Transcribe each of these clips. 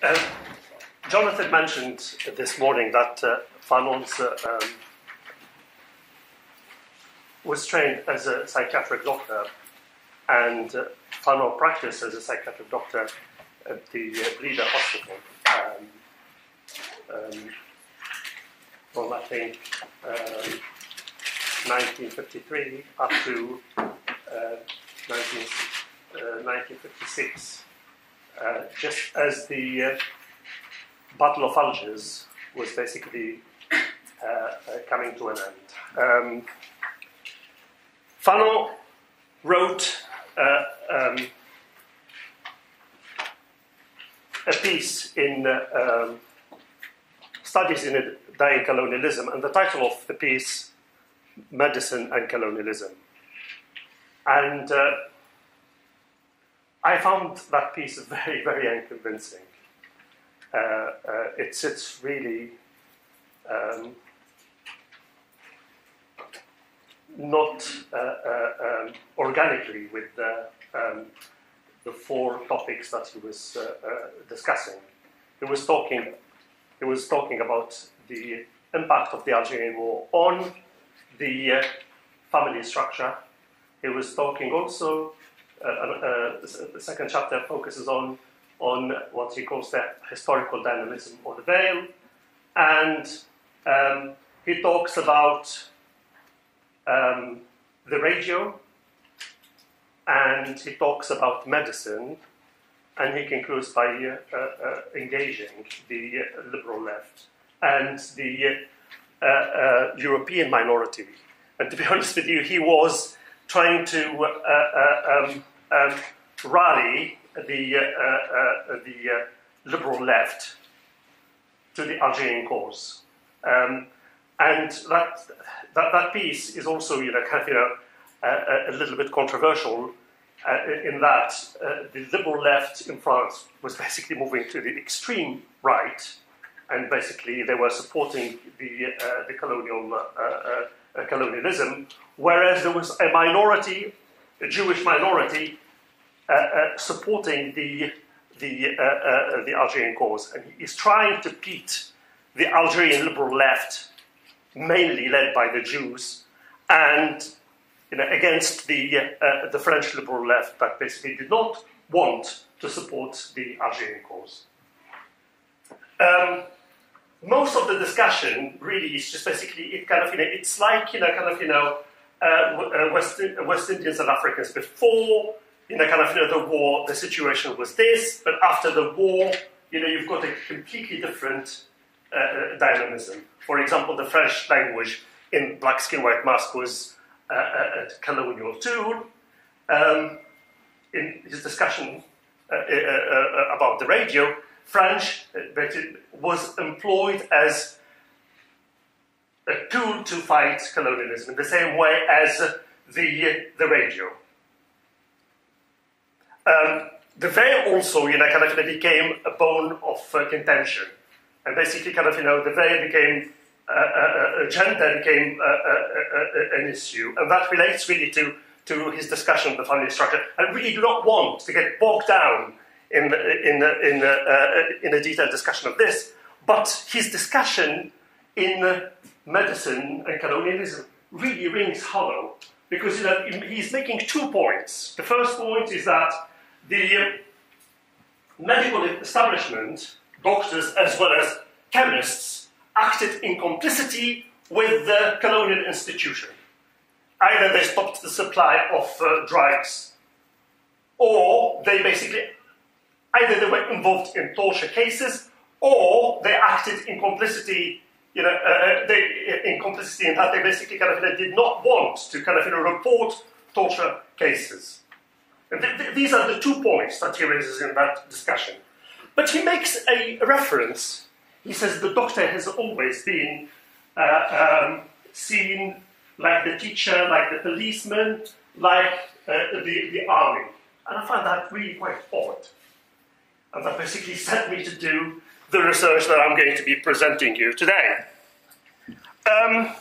Uh, Jonathan mentioned this morning that uh, Fanon's uh, um, was trained as a psychiatric doctor, and uh, Fanon practiced as a psychiatric doctor at the uh, Hospital. Um, um, from I think um, 1953 up to uh, 19, uh, 1956, uh, just as the uh, Battle of Algiers was basically uh, uh, coming to an end. Um, Fanon wrote um, a piece in um, Studies in Dying Colonialism, and the title of the piece, Medicine and Colonialism. And uh, I found that piece very, very unconvincing. Uh, uh, it sits really um, not uh, uh, um, organically with the, um, the four topics that he was uh, discussing. He was talking. He was talking about the impact of the Algerian War on the family structure. He was talking also. The second chapter focuses on on what he calls the historical dynamism of the veil, and um, he talks about um, the radio, and he talks about medicine, and he concludes by uh, uh, engaging the uh, liberal left and the uh, uh, European minority. And to be honest with you, he was trying to uh, um, um, rally the, the liberal left to the Algerian cause. Um, and that, that, that piece is also, you know, kind of, you know, a, a little bit controversial uh, in that uh, the liberal left in France was basically moving to the extreme right, and basically they were supporting the, uh, the colonial uh, uh, uh, colonialism, whereas there was a minority, a Jewish minority, uh, uh, supporting the the uh, the Algerian cause, and he's trying to beat the Algerian liberal left mainly led by the Jews, and you know, against the, uh, the French liberal left that basically did not want to support the Algerian cause. Um, most of the discussion really is just basically it kind of you know it's like you know kind of you know uh, uh West, West Indians and Africans before you know kind of you know the war the situation was this but after the war you know you've got a completely different uh, uh, dynamism. For example, the French language in Black Skin, White Mask was uh, a, a, colonial tool. Um, in his discussion uh, uh, about the radio, French was employed as a tool to fight colonialism in the same way as the, the radio. Um, the veil also, you know, kind of became a bone of uh, contention and basically kind of, you know, the veil became, uh, uh, uh gender became uh, uh, an issue, and that relates really to, to his discussion of the family structure. I really do not want to get bogged down in, in, in, in a detailed discussion of this, but his discussion in medicine and colonialism really rings hollow because you know, he's making two points. The first point is that the medical establishment doctors as well as chemists acted in complicity with the colonial institution. Either they stopped the supply of uh, drugs, or they basically, either they were involved in torture cases, or they acted in complicity, you know, uh, uh they, in complicity in that they basically kind of they did not want to kind of you know, report torture cases. Th- th- these are the two points that he raises in that discussion. But he makes a reference. He says the doctor has always been uh, um, seen like the teacher, like the policeman, like uh, the, the army. And I find that really quite odd. And that basically sent me to do the research that I'm going to be presenting you today. Um,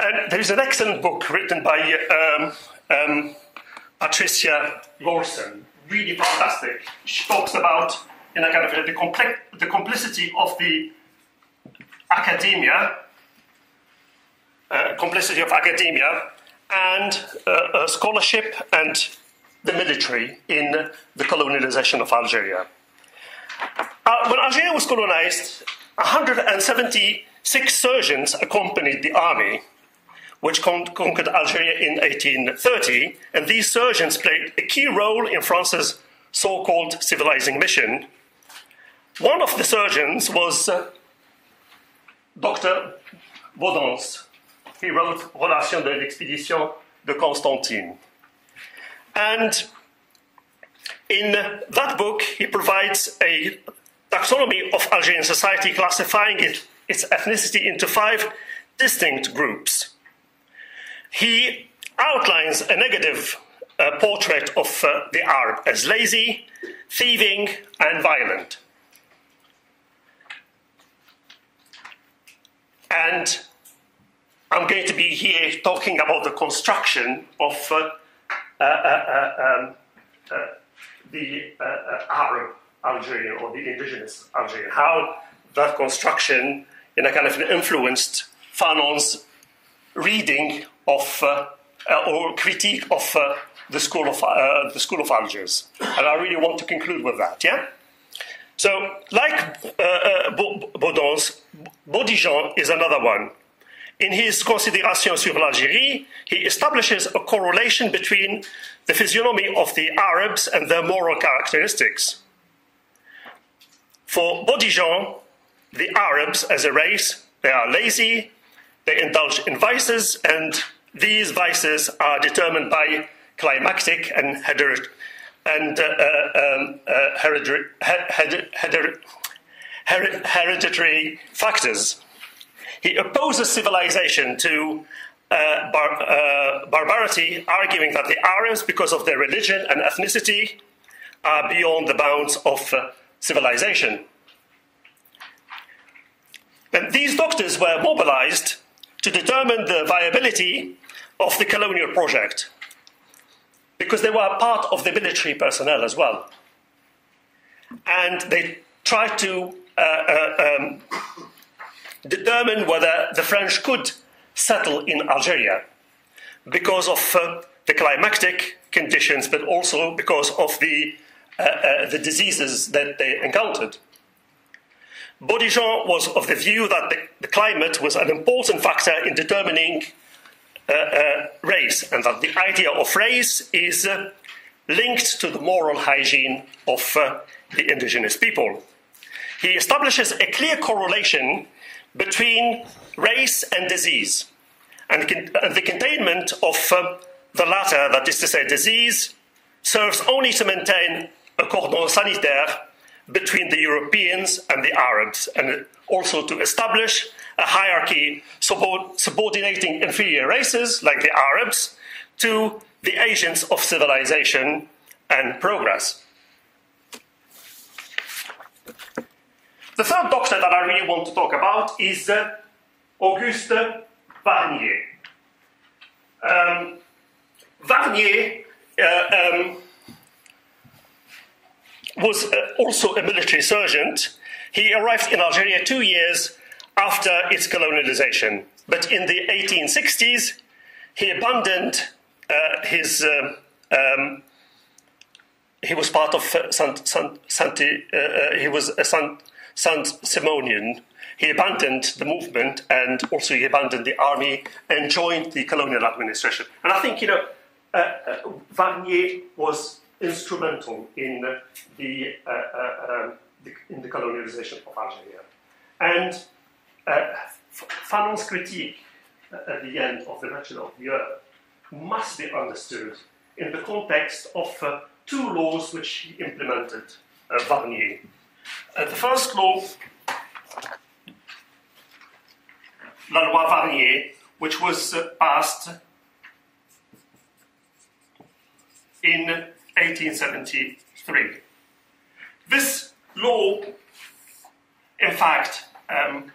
and there's an excellent book written by um, um, Patricia Lorcin, really fantastic. She talks about in a kind of the, complex, the complicity of the academia, uh, complicity of academia, and uh, scholarship and the military in the colonialization of Algeria. Uh, when Algeria was colonized, 176 surgeons accompanied the army, which con- conquered Algeria in 1830, and these surgeons played a key role in France's so called civilizing mission. One of the surgeons was uh, Dr. Baudens. He wrote Relation de l'expédition de Constantine. And in that book, he provides a taxonomy of Algerian society, classifying it, its ethnicity into five distinct groups. He outlines a negative uh, portrait of uh, the Arab as lazy, thieving, and violent. And I'm going to be here talking about the construction of uh, uh, uh, um, the Arab Algerian or the indigenous Algerian, how that construction in a kind of influenced Fanon's reading of uh, or critique of uh, the school of uh, the school of Algiers, and I really want to conclude with that. Yeah. So, like Baudens, Bodichon is another one. In his Considérations sur l'Algérie, he establishes a correlation between the physiognomy of the Arabs and their moral characteristics. For Bodichon, the Arabs as a race, they are lazy, they indulge in vices, and these vices are determined by climactic and, and uh, uh, um, uh, hereditary, hereditary factors. He opposes civilization to uh, bar, uh, barbarity, arguing that the Arabs, because of their religion and ethnicity, are beyond the bounds of uh, civilization. And these doctors were mobilized to determine the viability of the colonial project because they were part of the military personnel as well. And they tried to uh, uh, um, determine whether the French could settle in Algeria because of uh, the climatic conditions, but also because of the, uh, uh, the diseases that they encountered. Bodichon was of the view that the, the climate was an important factor in determining uh, uh, race, and that the idea of race is uh, linked to the moral hygiene of the indigenous people. He establishes a clear correlation between race and disease, and, the containment of uh, the latter, that is to say, disease, serves only to maintain a cordon sanitaire between the Europeans and the Arabs, and also to establish a hierarchy subordinating inferior races, like the Arabs, to the agents of civilization and progress. The third doctor that I really want to talk about is uh, Auguste Warnier. Um, Warnier uh, um, was uh, also a military surgeon. He arrived in Algeria two years after its colonialization. But in the 1860s, he abandoned uh, his. Uh, um, he was part of uh, Saint, Saint, Saint, uh, he was a Saint, Saint Simonian. He abandoned the movement and also he abandoned the army and joined the colonial administration. And I think, you know, uh, Warnier was instrumental in the, um, the, in the colonialization of Algeria. And uh, Fanon's critique uh, at the end of the Wretched of the Earth must be understood in the context of uh, two laws which he implemented, uh, Warnier. Uh, the first law, La Loi Warnier, which was uh, passed in 1873. This law, in fact, um,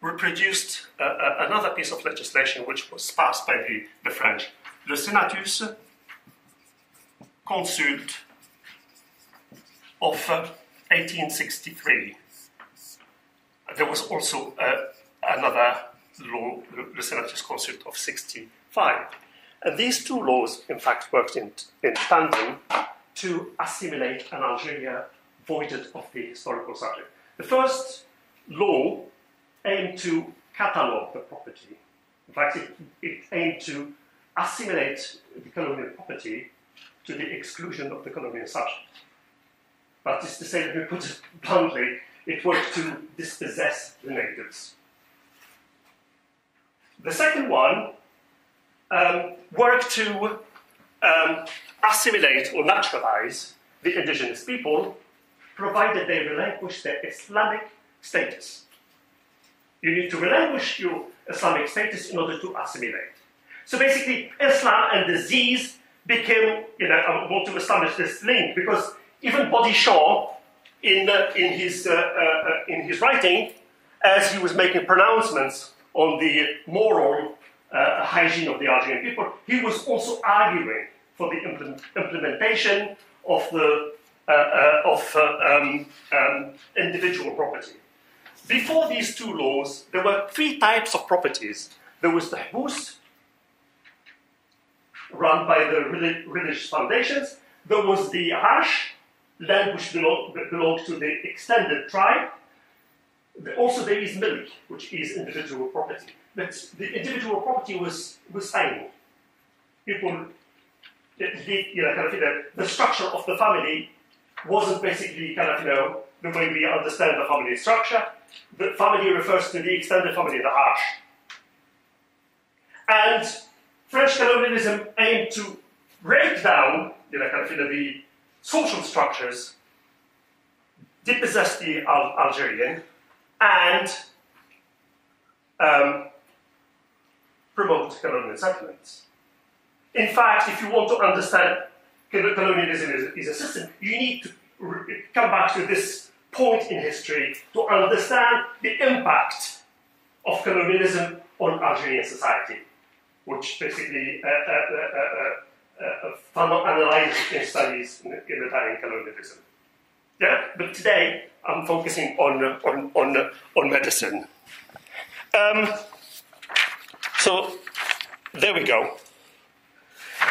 reproduced uh, uh, another piece of legislation which was passed by the, the French. Le Senatus consulte of uh, 1863, there was also uh, another law, the Senatus Consult of 65. And these two laws, in fact, worked in, in tandem to assimilate an Algeria voided of the historical subject. The first law aimed to catalogue the property. In fact, it, it aimed to assimilate the colonial property to the exclusion of the colonial subject. That is to say, let me put it bluntly, it worked to dispossess the natives. The second one um, worked to um, assimilate or naturalize the indigenous people, provided they relinquish their Islamic status. You need to relinquish your Islamic status in order to assimilate. So basically, Islam and disease became, you know, I want to establish this link because even Bodichon, in, uh, in, his, uh, uh, in his writing, as he was making pronouncements on the moral uh, hygiene of the Algerian people, he was also arguing for the implement, implementation of the uh, uh, of um, um, individual property. Before these two laws, there were three types of properties. There was the Hbus, run by the religious foundations. There was the Arsh, land which belonged to the extended tribe. Also, there is Milk, which is individual property. But the individual property was, was tiny. People, the, you know, kind of, you know, the structure of the family wasn't basically kind of, you know, the way we understand the family structure. The family refers to the extended family, the Arsh. And French colonialism aimed to break down, you know, kind of, you know, the social structures, dispossess the Al Algerian, and um, promote colonial settlements. In fact, if you want to understand colonialism as a system, you need to come back to this point in history to understand the impact of colonialism on Algerian society which basically uh, uh, uh, uh analyzes case studies in, in Italian colonialism. Yeah, but today I'm focusing on on on on medicine. Um, so there we go.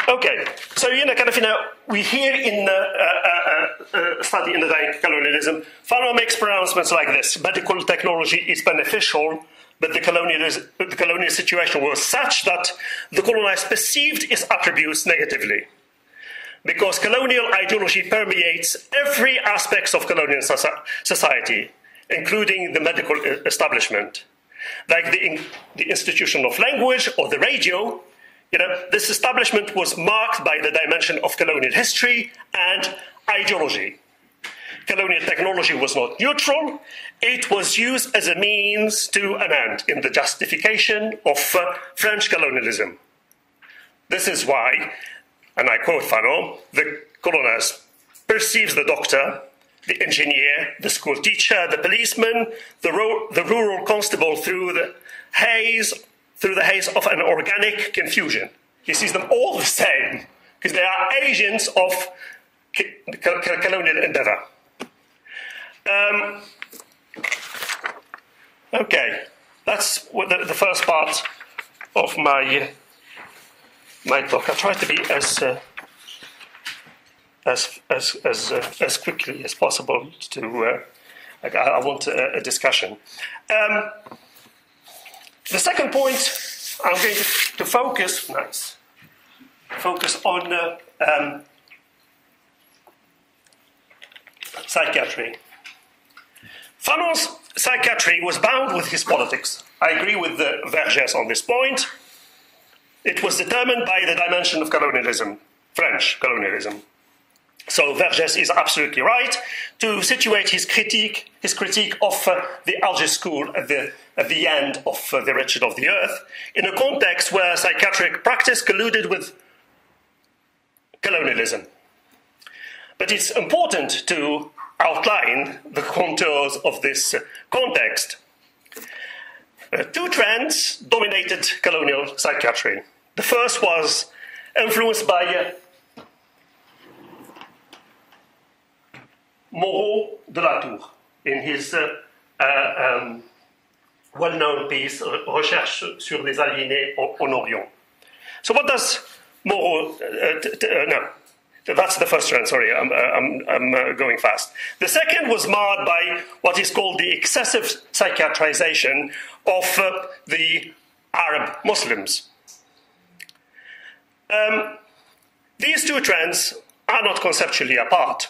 Okay, so you know, kind of, you know, we hear in the uh, uh, uh, study in the colonialism, Fanon makes pronouncements like this: medical technology is beneficial but the colonial, the colonial situation was such that the colonized perceived its attributes negatively. Because colonial ideology permeates every aspect of colonial society, including the medical uh, establishment. Like the, the institution of language or the radio, you know, this establishment was marked by the dimension of colonial history and ideology colonial technology was not neutral, it was used as a means to an end in the justification of uh, French colonialism. This is why, and I quote Fanon, the colonist perceives the doctor, the engineer, the school teacher, the policeman, the, ro- the rural constable through the haze, through the haze of an organic confusion. He sees them all the same because they are agents of colonial endeavor. Um, okay, that's the, the, first part of my my talk. I try to be as uh, as as as uh, as quickly as possible to. Uh, I, I, want a, a discussion. Um, the second point, I'm going to, to focus. Nice. Focus on uh, um, psychiatry. Fanon's psychiatry was bound with his politics. I agree with the Vergès on this point. It was determined by the dimension of colonialism, French colonialism. So Vergès is absolutely right to situate his critique, his critique of uh, the Alger school at the, at the end of uh, The Wretched of the Earth in a context where psychiatric practice colluded with colonialism. But it's important to outline the contours of this context. Uh, two trends dominated colonial psychiatry. The first was influenced by uh, Moreau de la Tour in his uh, uh, um, well-known piece, Recherche sur les aliénés en Orient. So what does Moreau, uh, uh, no, that's the first trend, sorry, I'm, uh, I'm, I'm uh, going fast. The second was marred by what is called the excessive psychiatrization of uh, the Arab Muslims. Um, these two trends are not conceptually apart.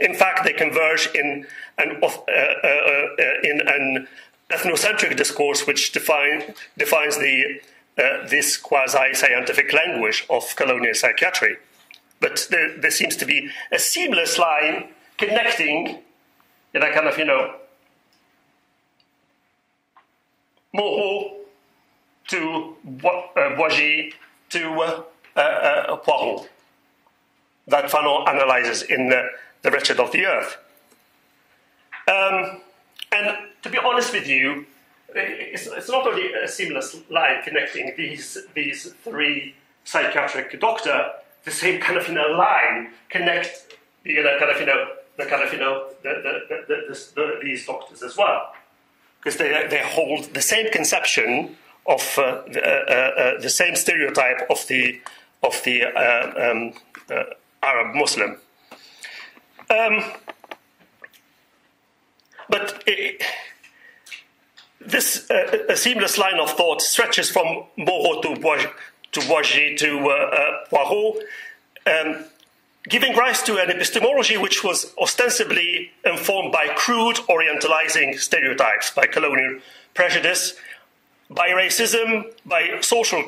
In fact, they converge in an, uh, uh, uh, in an ethnocentric discourse which define, defines the, this quasi scientific language of colonial psychiatry. But there, there, seems to be a seamless line connecting, in a kind of, you know, Moreau to uh, Boigey to uh, uh, uh, Porot that Fanon analyzes in the, the Wretched of the Earth. Um, and to be honest with you, it's, it's, not only a seamless line connecting these, these three psychiatric doctor, the same kind of you know, line connect you know, kind of, you know, the kind of, you know, the, the, the, these doctors as well. Because they, they hold the same conception of uh, the, uh, uh, the, same stereotype of the, of the uh, um, uh, Arab Muslim. Um, but it, this uh, a seamless line of thought stretches from Moreau to to, Boigey, to uh, uh, Porot, um, giving rise to an epistemology which was ostensibly informed by crude orientalizing stereotypes, by colonial prejudice, by racism, by social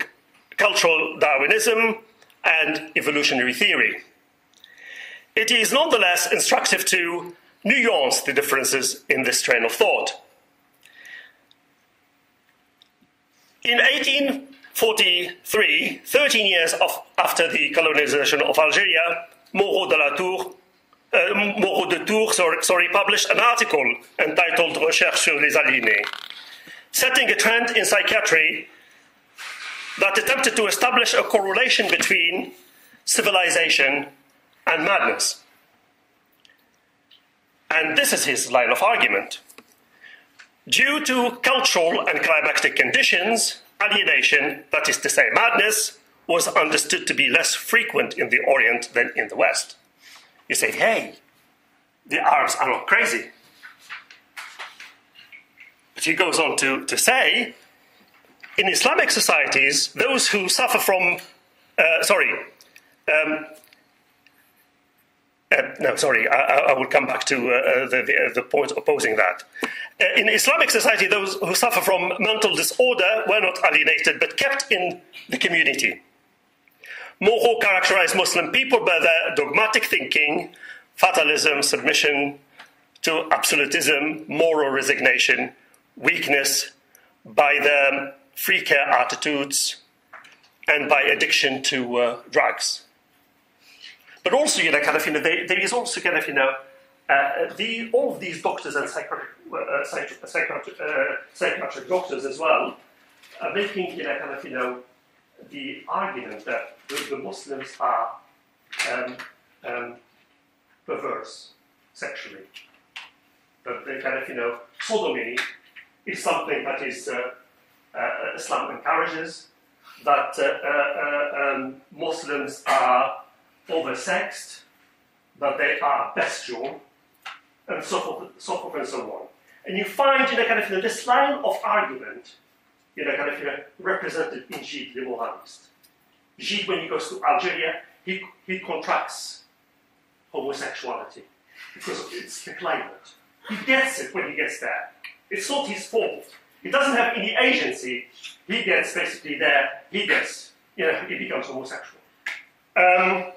cultural Darwinism, and evolutionary theory. It is nonetheless instructive to nuance the differences in this train of thought. In 1843, 13 years of, after the colonization of Algeria, Moreau de la Tour, uh, Moreau de Tours sorry, sorry, published an article entitled Recherche sur les aliénés, setting a trend in psychiatry that attempted to establish a correlation between civilization and madness. And this is his line of argument. Due to cultural and climatic conditions, alienation, that is to say, madness, was understood to be less frequent in the Orient than in the West. You say, hey, the Arabs are not crazy. But he goes on to, to say, in Islamic societies, those who suffer from, uh, sorry, um, uh, no, sorry, I, I, will come back to uh, uh the, the, the, point opposing that. Uh, in Islamic society, those who suffer from mental disorder were not alienated but kept in the community. Moreau characterized Muslim people by their dogmatic thinking, fatalism, submission to absolutism, moral resignation, weakness, by their free care attitudes, and by addiction to uh, drugs. But also, you know, kind of, you know, there, there is also kind of, you know, uh, the, all of these doctors and psychiatric, uh, psychiatric, uh, psychiatric doctors as well are making, you know, kind of, you know, the argument that the, the Muslims are um, um, perverse sexually. That they kind of, you know, sodomy is something that is uh, uh, Islam encourages, that uh, um, Muslims are oversexed, that they are bestial, and so forth, so forth and so on. And you find, you know, kind of, you know, this line of argument, you know, kind of, you know, represented in Gide the Moralist. Gide, when he goes to Algeria, he, he contracts homosexuality because it's the climate. He gets it when he gets there. It's not his fault. He doesn't have any agency. He gets basically there, he gets, you know, he becomes homosexual. Um,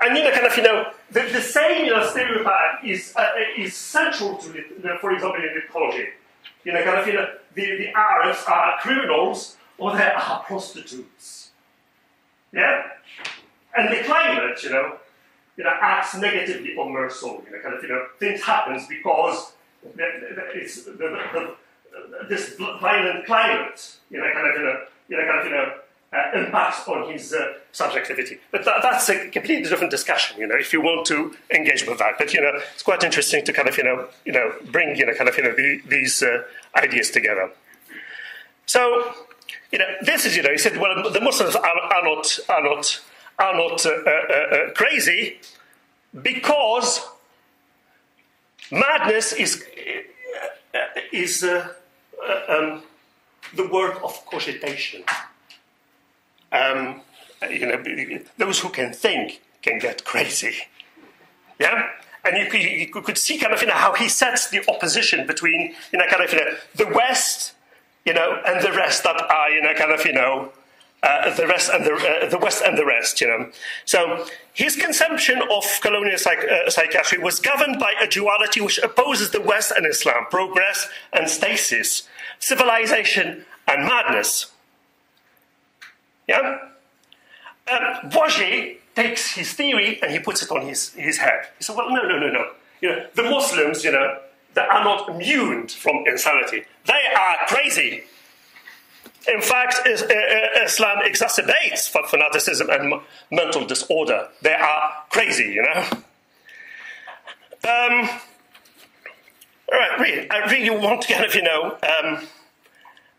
and you know, kind of, you know, the, the same you know, stereotype is, uh, is central to know, for example, in mythology. You know, kind of, you know, the, the Arabs are criminals or they are prostitutes. Yeah? And the climate, you know, you know, acts negatively on soul. You know, kind of, you know, things happens because it's the, the, the, this violent climate, you know, kind of, you know, you know, kind of, you know, uh, impacts on his uh, subjectivity. But that, that's a completely different discussion, you know, if you want to engage with that. But, you know, it's quite interesting to kind of, you know, you know bring, you know, kind of, you know, the, these uh, ideas together. So, you know, this is, you know, he said, well, the Muslims are, are not, are not, are not uh, uh, uh, crazy because madness is, is um, the work of cogitation. Um, you know, those who can think can get crazy. Yeah? And you could, you could see kind of you know, how he sets the opposition between you know, kind of you know, the West you know, and the rest that are you know, kind of you know, uh, the rest and the, uh, the West and the rest, you know. So his conception of colonial psych- uh, psychiatry was governed by a duality which opposes the West and Islam, progress and stasis, civilization and madness. Yeah? Um, takes his theory and he puts it on his, his head. He said, well, no, no, no, no. You know, the Muslims, you know, they are not immune from insanity. They are crazy. In fact, uh, uh, Islam exacerbates fanaticism and mental disorder. They are crazy, you know. Um, all right, really, I really want to kind of, you know, um,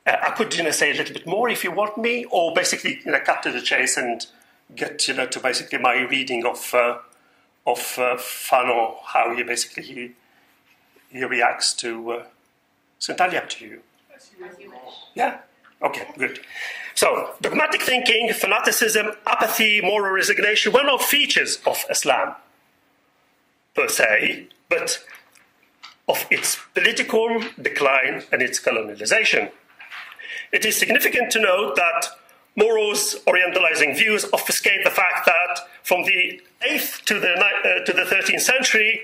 uh, I could, you know, say a little bit more if you want me, or basically, you know, cut to the chase and get, you know, to basically my reading of uh, of uh, Fanon, how he basically he, he reacts to. Uh, it's entirely up to you. Yeah. Okay. Good. So, dogmatic thinking, fanaticism, apathy, moral resignation were not features of Islam per se, but of its political decline and its colonialization. It is significant to note that Moreau's Orientalizing views obfuscate the fact that from the 8th to the, uh, to the 13th century,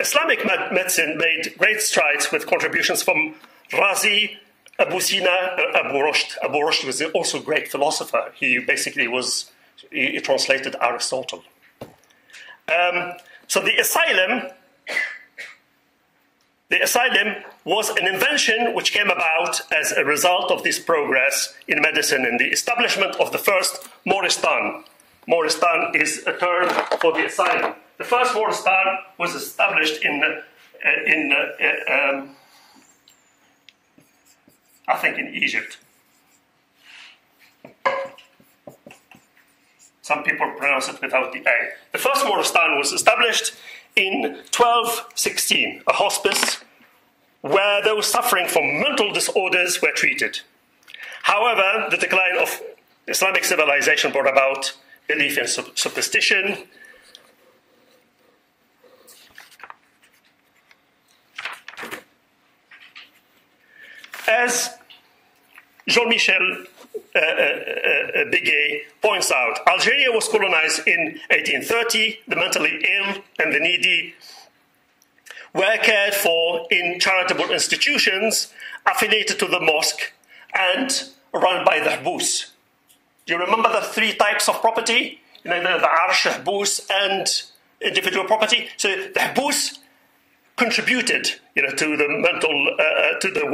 Islamic medicine made great strides with contributions from Razi, Abu Sina, uh, Abu Rushd. Abu Rushd was also a great philosopher. He basically was, he, translated Aristotle. Um, so the asylum the asylum was an invention which came about as a result of this progress in medicine and the establishment of the first Moristan. Moristan is a term for the asylum. The first Moristan was established in, uh, in uh, uh, um, I think, in Egypt. Some people pronounce it without the A. The first Moristan was established in 1216, a hospice where those suffering from mental disorders were treated. However, the decline of Islamic civilization brought about belief in superstition. As Jean Michel uh, uh, uh, points out, Algeria was colonized in 1830. The mentally ill and the needy were cared for in charitable institutions affiliated to the mosque and run by the Hbus. Do you remember the three types of property? You know, the, Arsh, Hbus, and individual property. So the Hbus contributed you know, to the mental, uh, uh to the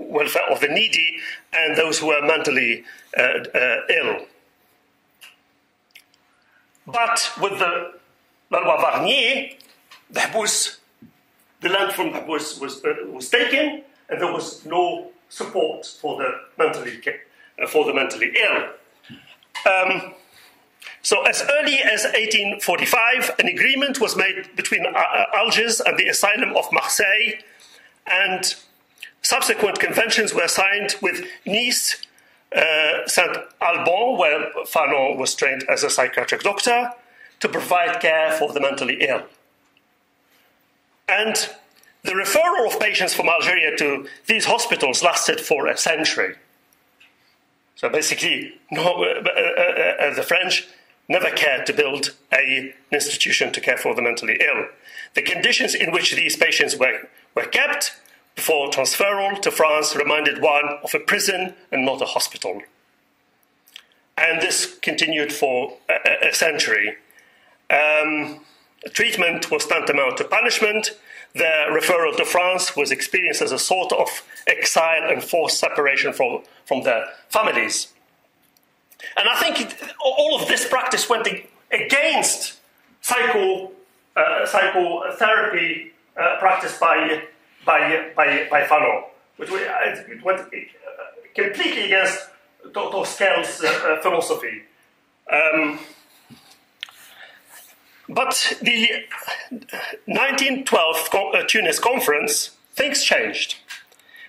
welfare of the needy and those who were mentally uh, uh, ill. But with the La Loi Warnier, the Hbus the land from was, was, uh, was taken, and there was no support for the mentally, uh, for the mentally ill. Um, so, as early as 1845, an agreement was made between uh, uh, Algiers and the Asylum of Marseille, and subsequent conventions were signed with Nice, uh, Saint Alban, where Fanon was trained as a psychiatric doctor, to provide care for the mentally ill. And the referral of patients from Algeria to these hospitals lasted for a century. So basically, no, uh, uh, uh, the French never cared to build a, an institution to care for the mentally ill. The conditions in which these patients were, were kept before transferal to France reminded one of a prison and not a hospital. And this continued for a, a century. Um, treatment was tantamount to punishment. The referral to France was experienced as a sort of exile and forced separation from, from their families. And I think it, all of this practice went against psycho, uh, psychotherapy uh, practiced by, by, by, by Fanon, which went completely against Tosquelles' uh, philosophy. Um, but the 1912 uh, Tunis conference, things changed.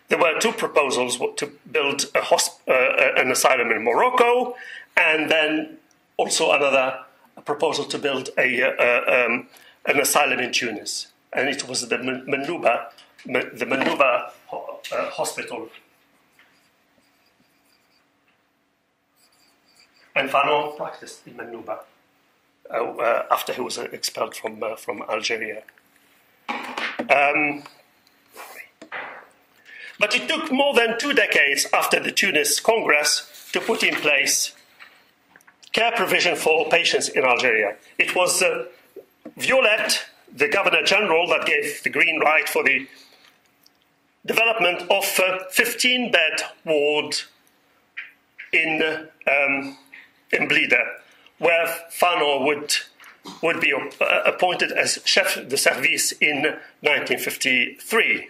There were two proposals to build uh, an asylum in Morocco, and then also another proposal to build a, uh, um, an asylum in Tunis. And it was the Manouba, the Manouba uh, hospital. And Fanon practiced in Manouba. Uh, uh, after he was expelled from, uh, from Algeria. Um, but it took more than two decades after the Tunis Congress to put in place care provision for patients in Algeria. It was uh, Viollette, the Governor General, that gave the green light for the development of a 15 bed ward in, um, in Blida where Fanon would, would be uh, appointed as chef de service in 1953.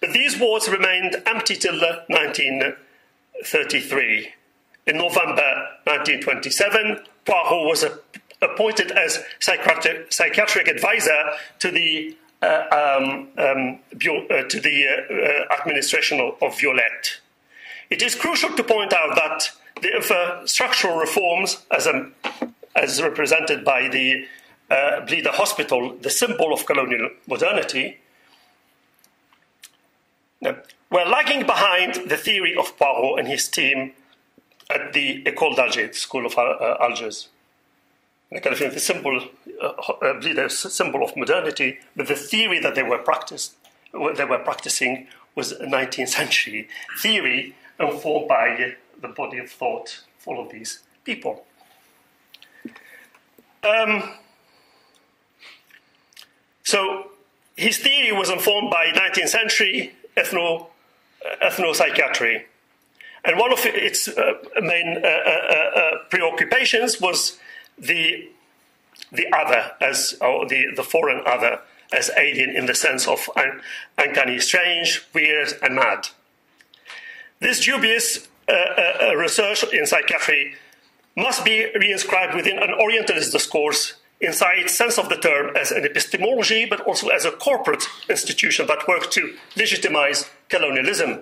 But these wards remained empty till 1933. In November 1927, Porot was appointed as psychiatric, psychiatric advisor to the uh, um, um, uh, to the uh, uh administration of, of Viollette. It is crucial to point out that the structural reforms, as, a, as represented by the uh, Hospital, the symbol of colonial modernity, were lagging behind the theory of Porot and his team at the École d'Alger, School of uh, Algiers. And kind of the symbol, uh, uh, Blida, symbol of modernity, but the theory that they were practiced, they were practicing was a 19th century theory informed by the body of thought for all of these people. Um, so his theory was informed by 19th century ethno, uh, ethno-psychiatry. And one of its uh, main uh, uh, uh preoccupations was the, the other, as, or the, the foreign other, as alien in the sense of un- uncanny, strange, weird, and mad. This dubious uh, uh, uh, research in psychiatry must be reinscribed within an Orientalist discourse inside its sense of the term as an epistemology, but also as a corporate institution that worked to legitimize colonialism.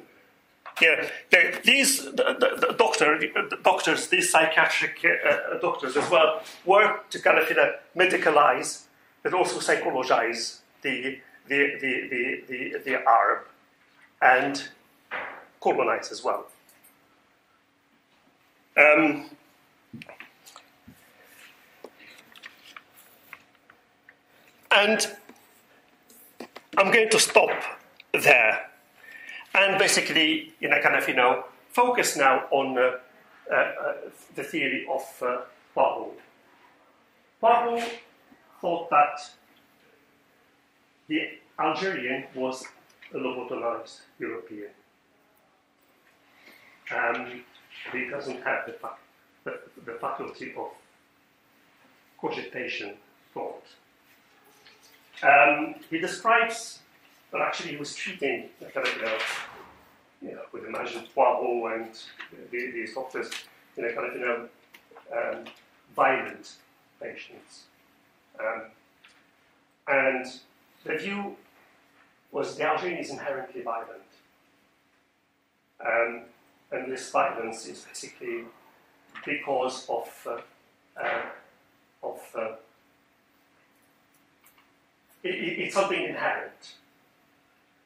Yeah, they, these the, the, the doctor, the doctors, these psychiatric uh, doctors as well, work to kind of you know, medicalize, but also psychologize the the the the, the, the Arab and colonize as well. Um, and I'm going to stop there and basically, you know, kind of, you know, focus now on uh, uh, the theory of uh. Porot thought that the Algerian was a lobotomized European. Um, he doesn't have the, the, the faculty of cogitation, thought. Um, he describes that actually he was treating kind of, you know, with imagined Porot and the, these doctors, you know, kind of, you know, um, violent patients. Um, and the view was the Algerian is inherently violent. Um, and this violence is basically because of uh, uh, of uh, it, it's something inherent.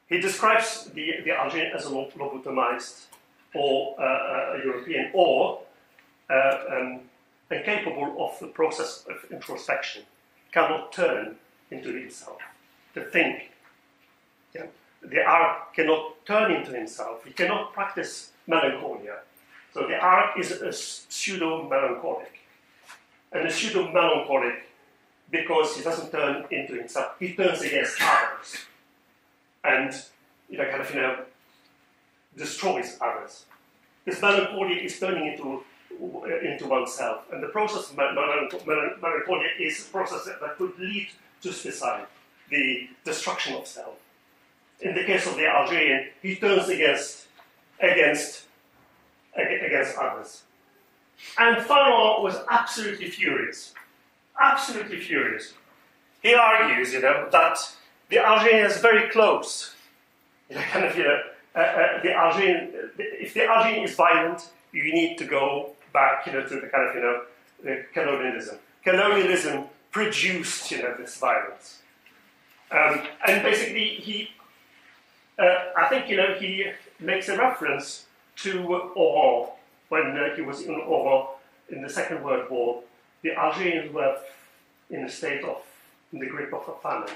He describes the, the Algerian as a lobotomized or uh, European or uh, um, incapable of the process of introspection, cannot turn into himself to think. Yeah? The Arab cannot turn into himself. He cannot practice melancholia. So the Arab is a pseudo melancholic. And a pseudo melancholic because he doesn't turn into himself, he turns against others. And, you know, kind of, you know, destroys others. This melancholia is turning into uh, into oneself. And the process of melancholia is a process that could lead to suicide, the destruction of self. In the case of the Algerian, he turns against, against, against others. And Fanon was absolutely furious, absolutely furious. He argues, you know, that the Algerian is very close. You know, kind of, you know, uh, uh, the Algerian, if the Algerian is violent, you need to go back, you know, to the kind of, you know, the colonialism. Colonialism produced, you know, this violence. Um, and basically, he, uh, I think, you know, he makes a reference to Oran when uh, he was in Oran in the Second World War. The Algerians were in a state of, in the grip of a famine.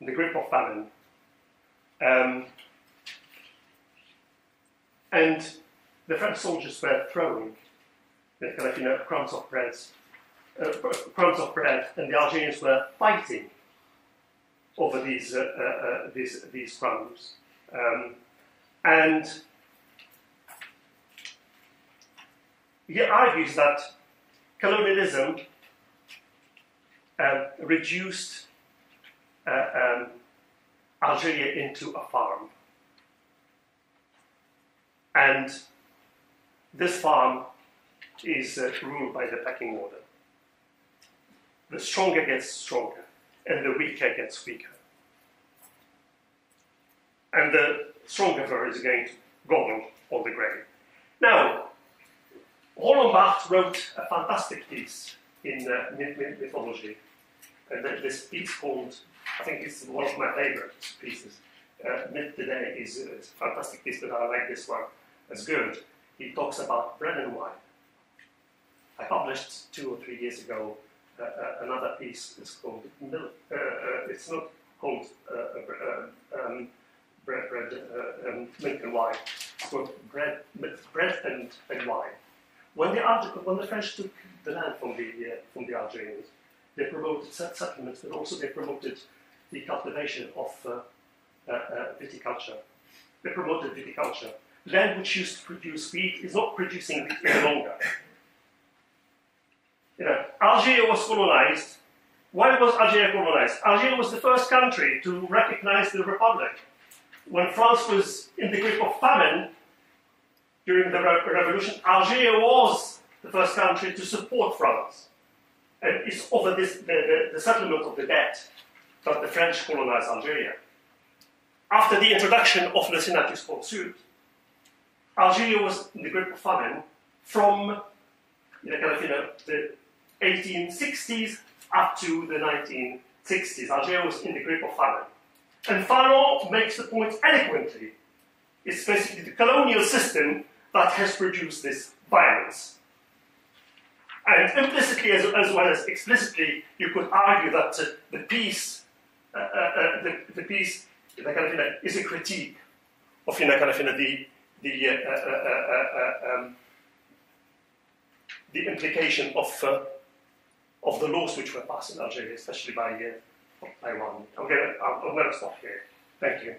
In the grip of famine. Um, and the French soldiers were throwing you know, crumbs of bread, uh, crumbs of bread, and the Algerians were fighting over these uh, uh, uh, these these crumbs, um, and he argues that colonialism um, reduced uh, um, Algeria into a farm. And this farm is uh, ruled by the pecking order. The stronger gets stronger, and the weaker gets weaker. And the stronger is going to go on the grain. Now, Barthes wrote a fantastic piece in uh, mythology, and this piece called, I think it's one of my favorite pieces. Uh, Myth Today is a fantastic piece, but I like this one as good. He talks about bread and wine. I published two or three years ago uh, uh, another piece. is called milk. Uh, uh, it's not called uh, um, bread, bread um, milk and wine. It's called bread, bread and, and wine. When the when the French took the land from the from the Algerians, they promoted settlements, but also they promoted the cultivation of viticulture. They promoted viticulture land which used to produce wheat is not producing wheat any longer. Algeria was colonized. Why was Algeria colonized? Algeria was the first country to recognize the republic. When France was in the grip of famine during the revolution, Algeria was the first country to support France. And it's over this, the, the, the settlement of the debt that the French colonized Algeria. After the introduction of le Senatus Consulte, Algeria was in the grip of famine from you know, kind of, you know, the 1860s up to the 1960s. Algeria was in the grip of famine. And Fanon makes the point eloquently. It's basically the colonial system that has produced this violence. And implicitly as, as well as explicitly, you could argue that uh, the piece, uh, uh, uh the, the know, is a critique of you know, kind of, you know, the the, uh, uh, um, the implication of, of the laws which were passed in Algeria, especially by, uh, by Warnier. I'm going to stop here. Thank you.